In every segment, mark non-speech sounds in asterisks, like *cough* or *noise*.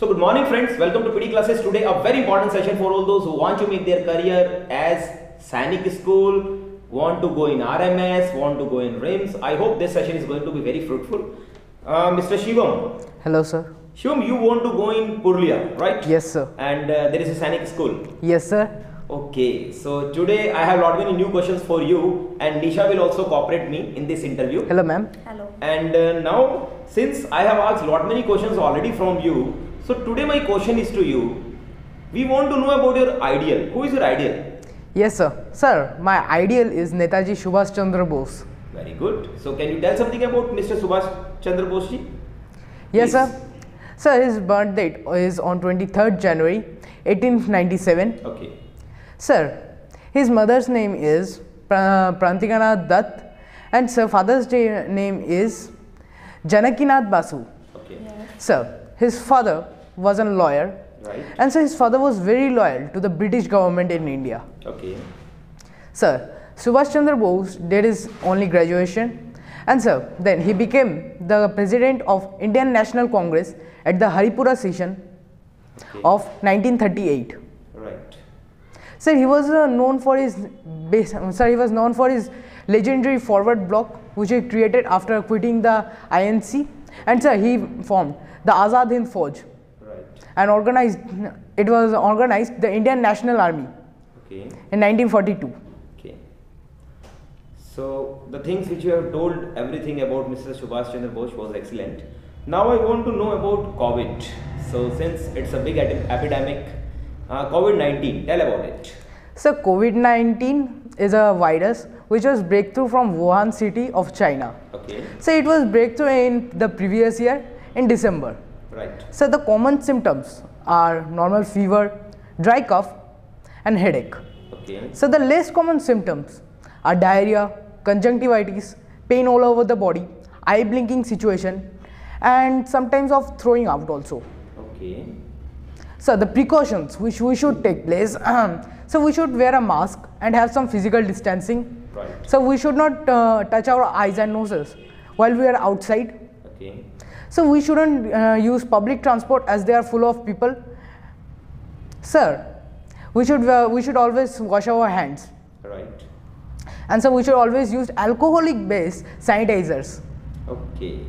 So good morning friends, welcome to PD classes. Today a very important session for all those who want to make their career as Sainik school, want to go in RMS, want to go in RIMS. I hope this session is going to be very fruitful. Uh, Mr. Shivam, Hello, sir. Shivam you want to go in Purulia, right? Yes, sir. And uh, there is a Sainik school. Yes, sir. Okay, so today I have lot many new questions for you and Nisha will also cooperate me in this interview. Hello, ma'am. Hello. And uh, now, since I have asked lot many questions already from you, so today my question is to you. We want to know about your ideal. Who is your ideal? Yes, sir. Sir, my ideal is Netaji Subhash Chandra Bose. Very good. So can you tell something about Mr. Subhash Chandra Bose ji? Yes, Please. sir. Sir, his birth date is on 23rd January 1897. Okay. Sir, his mother's name is pra- Prantikanath Dutt and sir, father's da- name is Janakinath Basu. Okay. Yes. Sir, his father was a lawyer Right. and so his father was very loyal to the British government in India. Okay. Sir, Subhash Chandra Bose did his only graduation and sir, then he became the president of Indian National Congress at the Haripura session Okay. of 1938. Right. Sir, he was uh, known for his base, sir, he was known for his legendary Forward Bloc which he created after quitting the INC and sir, he formed the Azad Hind Fauj Right. and organized it was organized the Indian National Army Okay. in 1942. Okay. So the things which you have told everything about Mr. Subhash Chandra Bose was excellent. Now I want to know about COVID. So since it's a big epidemic, uh, COVID-19, tell about it. So COVID-19 is a virus which was breakthrough from Wuhan city of China. Okay. So it was breakthrough in the previous year in December. Right. So the common symptoms are normal fever, dry cough and headache. Okay. So the less common symptoms are diarrhea, conjunctivitis, pain all over the body, eye blinking situation and sometimes of throwing out also. Okay. So the precautions which we should take place. *clears throat* so we should wear a mask and have some physical distancing. Right. So we should not uh, touch our eyes and noses while we are outside. Okay. So we shouldn't uh, use public transport as they are full of people. Sir, we should uh, we should always wash our hands, Right. and so we should always use alcoholic based sanitizers. Okay.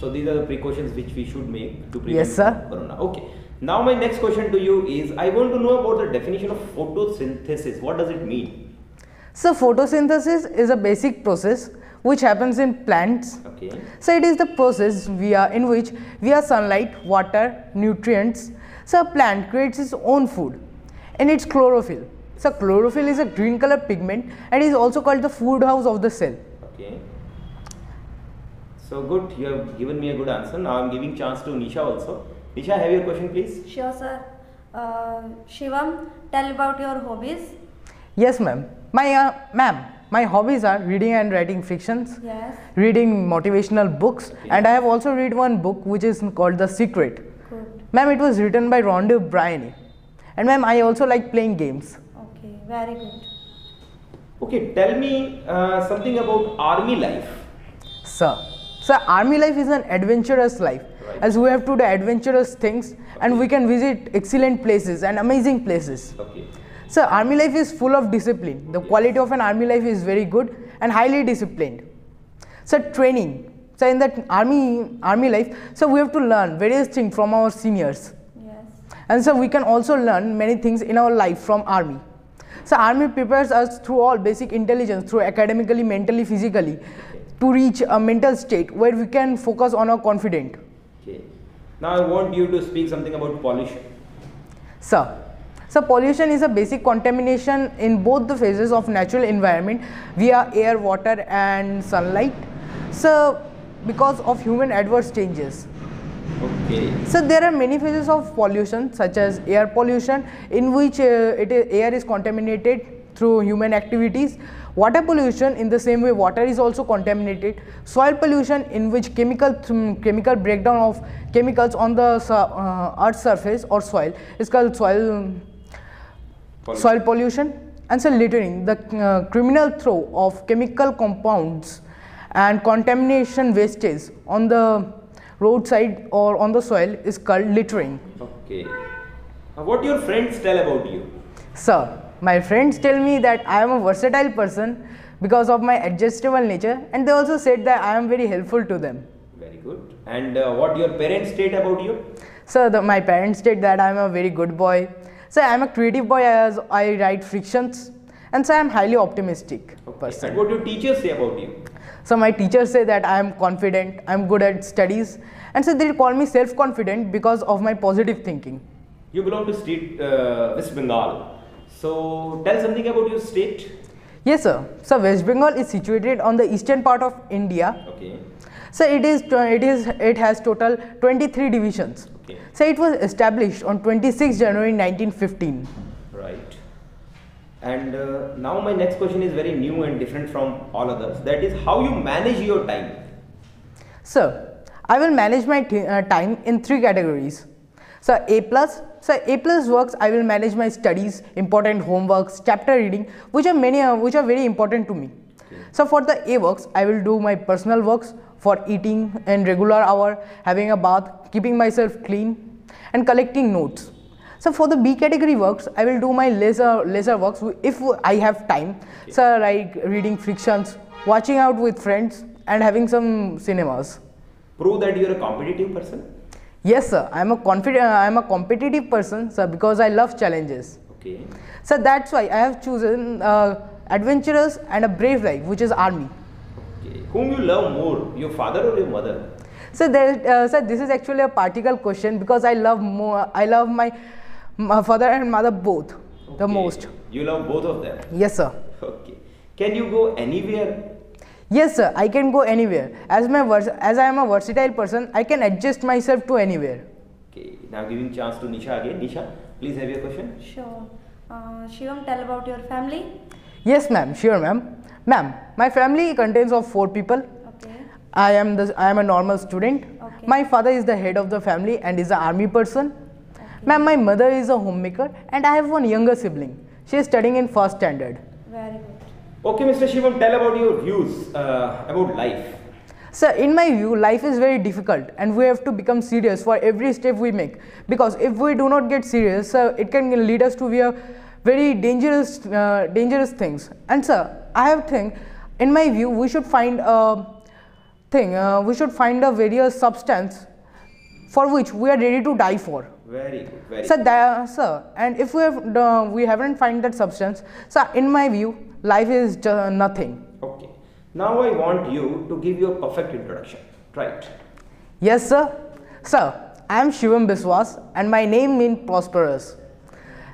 So these are the precautions which we should make to prevent Yes, sir. corona. Okay. Now my next question to you is I want to know about the definition of photosynthesis. What does it mean? So photosynthesis is a basic process which happens in plants Okay. So it is the process via in which via sunlight, water, nutrients, so a plant creates its own food and its chlorophyll. So chlorophyll is a green color pigment and is also called the food house of the cell. Okay. So good, you have given me a good answer. Now I'm giving chance to Nisha also. Nisha, have your question please. Sure, sir. Uh, Shivam, tell about your hobbies. Yes, ma'am. My uh, ma'am, my hobbies are reading and writing fictions, Yes. reading motivational books, and I have also read one book which is called The Secret. Good. Ma'am, it was written by Rhonda Bryony. And ma'am, I also like playing games. Okay. Very good. Okay, tell me uh, something about army life. Sir, sir, army life is an adventurous life Right. As we have to do adventurous things and we can visit excellent places and amazing places. Okay. Sir, army life is full of discipline. The quality of an army life is very good and highly disciplined. So training. So, in that army army life, so we have to learn various things from our seniors. Yes. And so we can also learn many things in our life from army. So army prepares us through all basic intelligence, through academically, mentally, physically, to reach a mental state where we can focus on our confident. Okay. Now I want you to speak something about pollution. Sir, so pollution is a basic contamination in both the phases of natural environment via air, water and sunlight. So because of human adverse changes. Okay. So there are many phases of pollution such as air pollution in which uh, it is, air is contaminated through human activities. Water pollution in the same way water is also contaminated. Soil pollution in which chemical chemical breakdown of chemicals on the uh, earth's surface or soil is called soil Pollution. soil pollution and so littering the uh, criminal throw of chemical compounds and contamination wastage on the roadside or on the soil is called littering. Okay. Uh, what your friends tell about you? Sir, my friends tell me that I am a versatile person because of my adjustable nature and they also said that I am very helpful to them. Very good. And uh, what your parents state about you? So the, my parents said that I am a very good boy. So I am a creative boy as I write frictions and so I am highly optimistic Okay. person. And what your teachers say about you? So my teachers say that I am confident, I am good at studies and so they call me self-confident because of my positive thinking. You belong to state uh, West Bengal. So tell something about your state. Yes sir. So West Bengal is situated on the eastern part of India. Okay. So it is it is it has total 23 divisions. Okay. So it was established on 26 January 1915. Right. And uh, now my next question is very new and different from all others. That is how you manage your time. So I will manage my uh, time in three categories. So A plus, so A plus works I will manage my studies, important homeworks, chapter reading, which are many uh, which are very important to me. So for the A works, I will do my personal works for eating in regular hour, having a bath, keeping myself clean, and collecting notes. So for the B category works, I will do my lesser lesser works if I have time. So like reading frictions, watching out with friends, and having some cinemas. Prove that you're a competitive person. Yes, sir. I'm a confident. I'm a competitive person, sir, because I love challenges. Okay. So that's why I have chosen uh, adventurous and a brave life, which is army. Okay. Whom you love more, your father or your mother? So there, uh, sir, this is actually a particle question because I love more. I love my, my father and mother both the most. You love both of them. Yes, sir. Okay. Can you go anywhere? Yes, sir. I can go anywhere. As my vers- as I am a versatile person, I can adjust myself to anywhere. Okay. Now giving chance to Nisha again. Nisha, please have your question. Sure. Uh, Shivam, tell about your family. Yes, ma'am. Sure, ma'am. Ma'am, my family contains of four people. Okay. I am the I am a normal student. Okay. My father is the head of the family and is an army person. Okay. Ma'am, my mother is a homemaker and I have one younger sibling. She is studying in first standard. Very good. Okay, Mr. Shivam, tell about your views uh, about life. So, in my view, life is very difficult and we have to become serious for every step we make. Because if we do not get serious, uh, it can lead us to very dangerous, uh, dangerous things. And sir, I have think, in my view, we should find a thing. Uh, we should find a various substance for which we are ready to die for. Very good. Very Sir, good. that, sir, and if we have uh, we haven't find that substance, sir, in my view, life is nothing. Okay. Now I want you to give your perfect introduction. Try it. Yes, sir. Sir, I am Shivam Biswas, and my name means prosperous.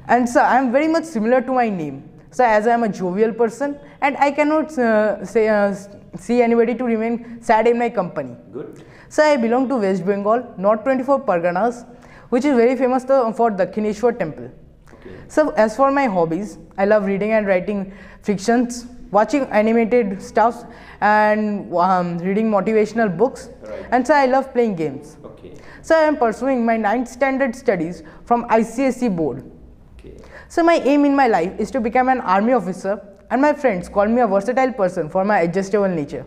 And sir, I am very much similar to my name. Sir, as I am a jovial person, and I cannot uh, say uh, see anybody to remain sad in my company. Good. So I belong to West Bengal, North 24 Parganas, which is very famous for Dakshineshwar temple. Okay. So as for my hobbies, I love reading and writing fictions, watching animated stuff, and um, reading motivational books. Right. And so I love playing games. Okay. So I am pursuing my ninth standard studies from ICSE board. Okay. So my aim in my life is to become an army officer, and my friends call me a versatile person for my adjustable nature.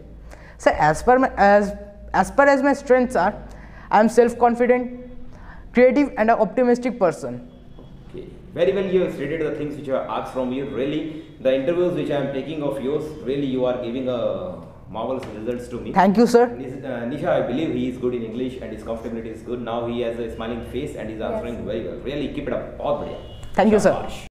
So as per my, as as per as my strengths are, I am self-confident, creative and an optimistic person. Okay. Very well you have stated the things which are asked from you. Really, the interviews which I am taking of yours, really you are giving a marvelous results to me. Thank you, sir. Uh, Nisha, I believe he is good in English and his comfortability is good. Now he has a smiling face and he is answering yes. very well. Really, keep it up. All the day. Thank you, sir.